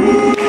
Woo!